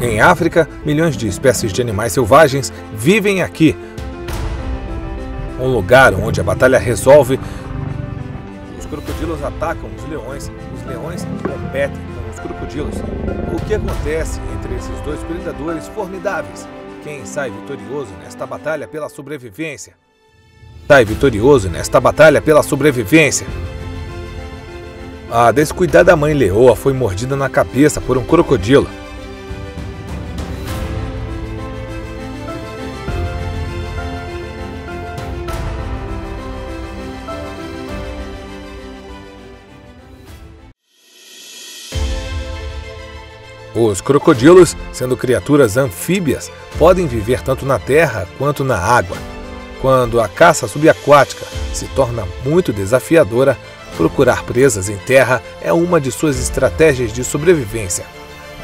Em África, milhões de espécies de animais selvagens vivem aqui. Um lugar onde a batalha resolve. Os crocodilos atacam os leões, os leões competem com os crocodilos. O que acontece entre esses dois predadores formidáveis? Quem sai vitorioso nesta batalha pela sobrevivência? Sai vitorioso nesta batalha pela sobrevivência. A descuidada mãe leoa foi mordida na cabeça por um crocodilo. Os crocodilos, sendo criaturas anfíbias, podem viver tanto na terra quanto na água. Quando a caça subaquática se torna muito desafiadora, procurar presas em terra é uma de suas estratégias de sobrevivência.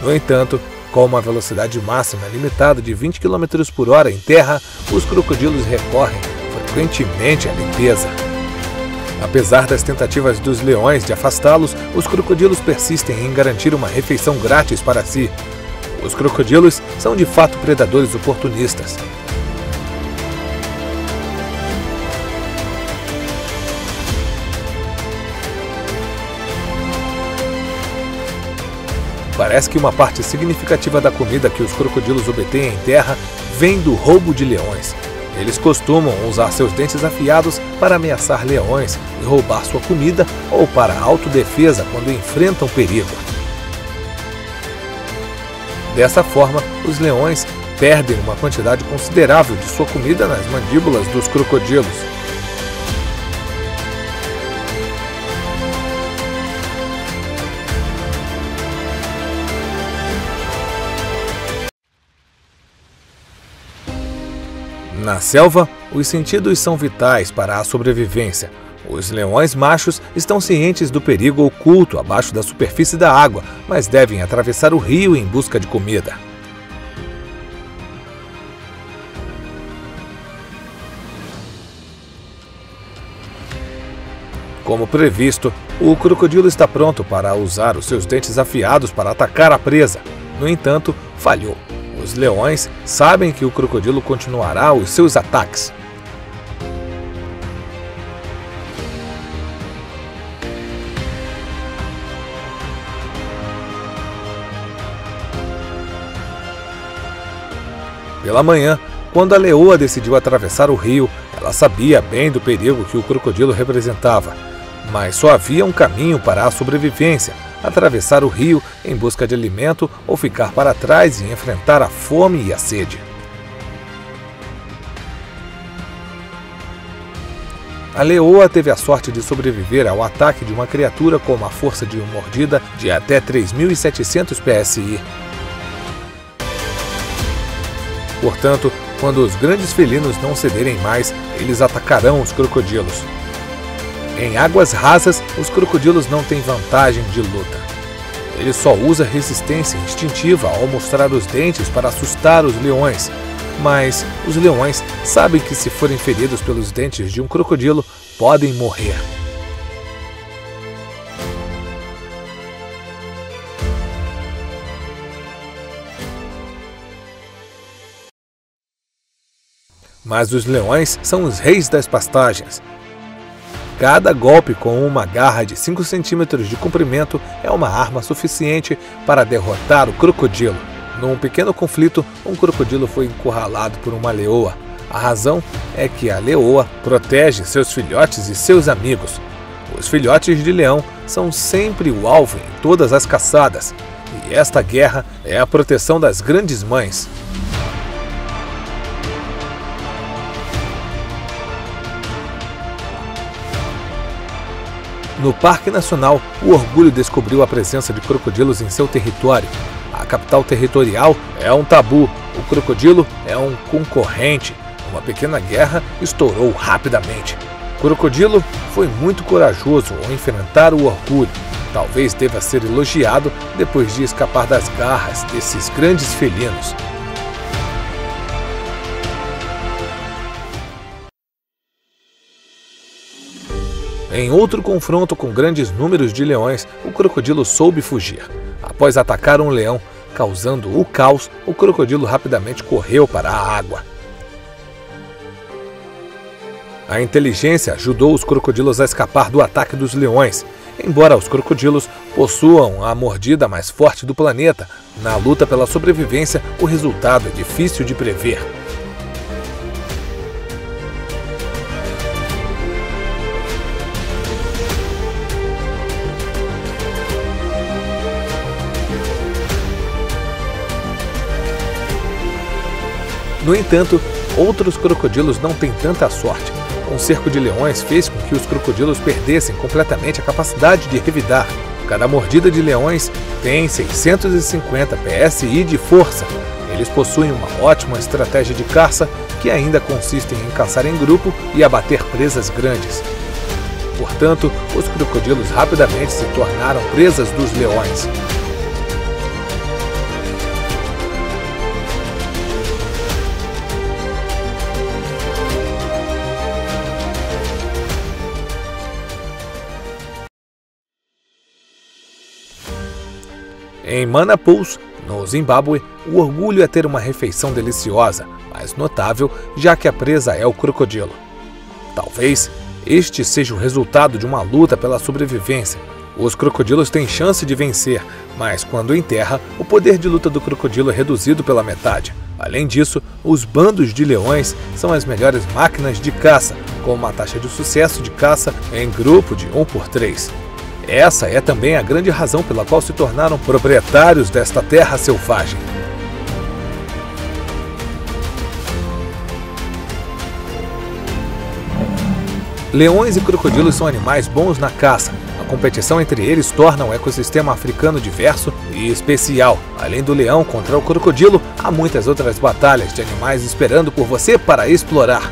No entanto, com uma velocidade máxima limitada de 20 km por hora em terra, os crocodilos recorrem frequentemente à limpeza. Apesar das tentativas dos leões de afastá-los, os crocodilos persistem em garantir uma refeição grátis para si. Os crocodilos são de fato predadores oportunistas. Parece que uma parte significativa da comida que os crocodilos obtêm em terra vem do roubo de leões. Eles costumam usar seus dentes afiados para ameaçar leões e roubar sua comida ou para autodefesa quando enfrentam perigo. Dessa forma, os leões perdem uma quantidade considerável de sua comida nas mandíbulas dos crocodilos. Na selva, os sentidos são vitais para a sobrevivência. Os leões machos estão cientes do perigo oculto abaixo da superfície da água, mas devem atravessar o rio em busca de comida. Como previsto, o crocodilo está pronto para usar os seus dentes afiados para atacar a presa. No entanto, falhou. Os leões sabem que o crocodilo continuará os seus ataques. Pela manhã, quando a leoa decidiu atravessar o rio, ela sabia bem do perigo que o crocodilo representava, mas só havia um caminho para a sobrevivência atravessar o rio em busca de alimento ou ficar para trás e enfrentar a fome e a sede. A leoa teve a sorte de sobreviver ao ataque de uma criatura com uma força de mordida de até 3.700 PSI. Portanto, quando os grandes felinos não cederem mais, eles atacarão os crocodilos. Em águas rasas, os crocodilos não têm vantagem de luta. Ele só usa resistência instintiva ao mostrar os dentes para assustar os leões. Mas os leões sabem que, se forem feridos pelos dentes de um crocodilo, podem morrer. Mas os leões são os reis das pastagens. Cada golpe com uma garra de 5 centímetros de comprimento é uma arma suficiente para derrotar o crocodilo. Num pequeno conflito, um crocodilo foi encurralado por uma leoa. A razão é que a leoa protege seus filhotes e seus amigos. Os filhotes de leão são sempre o alvo em todas as caçadas, e esta guerra é a proteção das grandes mães. No Parque Nacional, o Orgulho descobriu a presença de crocodilos em seu território. A capital territorial é um tabu, o crocodilo é um concorrente. Uma pequena guerra estourou rapidamente. O crocodilo foi muito corajoso ao enfrentar o orgulho. Talvez deva ser elogiado depois de escapar das garras desses grandes felinos. Em outro confronto com grandes números de leões, o crocodilo soube fugir. Após atacar um leão, causando o caos, o crocodilo rapidamente correu para a água. A inteligência ajudou os crocodilos a escapar do ataque dos leões. Embora os crocodilos possuam a mordida mais forte do planeta, na luta pela sobrevivência o resultado é difícil de prever. No entanto, outros crocodilos não têm tanta sorte. Um cerco de leões fez com que os crocodilos perdessem completamente a capacidade de revidar. Cada mordida de leões tem 650 PSI de força. Eles possuem uma ótima estratégia de caça que ainda consiste em caçar em grupo e abater presas grandes. Portanto, os crocodilos rapidamente se tornaram presas dos leões. Em Manapus, no Zimbábue, o orgulho é ter uma refeição deliciosa, mas notável, já que a presa é o crocodilo. Talvez este seja o resultado de uma luta pela sobrevivência. Os crocodilos têm chance de vencer, mas quando em terra, o poder de luta do crocodilo é reduzido pela metade. Além disso, os bandos de leões são as melhores máquinas de caça, com uma taxa de sucesso de caça em grupo de 1 por 3. Essa é também a grande razão pela qual se tornaram proprietários desta terra selvagem. Leões e crocodilos são animais bons na caça. A competição entre eles torna o ecossistema africano diverso e especial. Além do leão contra o crocodilo, há muitas outras batalhas de animais esperando por você para explorar.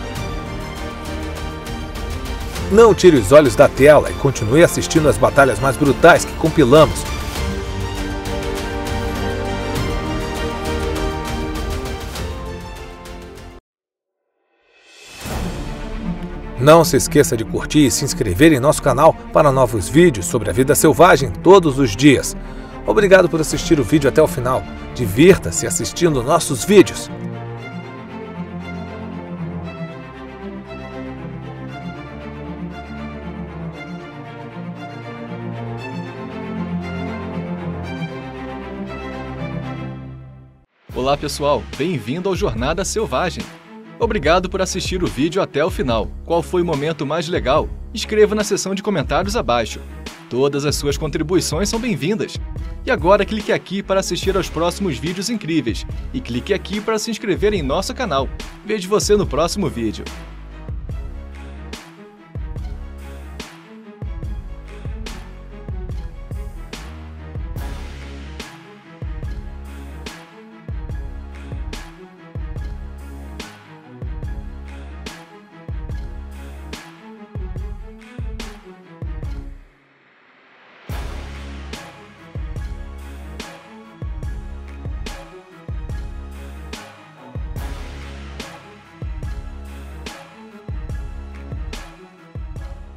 Não tire os olhos da tela e continue assistindo as batalhas mais brutais que compilamos. Não se esqueça de curtir e se inscrever em nosso canal para novos vídeos sobre a vida selvagem todos os dias. Obrigado por assistir o vídeo até o final. Divirta-se assistindo nossos vídeos. Olá pessoal, bem-vindo ao Jornada Selvagem. Obrigado por assistir o vídeo até o final. Qual foi o momento mais legal? Escreva na seção de comentários abaixo. Todas as suas contribuições são bem-vindas. E agora clique aqui para assistir aos próximos vídeos incríveis. E clique aqui para se inscrever em nosso canal. Vejo você no próximo vídeo.